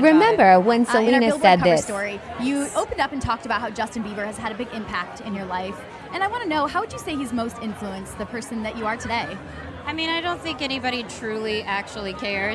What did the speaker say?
Remember when uh, Selena said this? story, you opened up and talked about how Justin Bieber has had a big impact in your life. And I want to know, how would you say he's most influenced the person that you are today? I mean, I don't think anybody truly actually cares.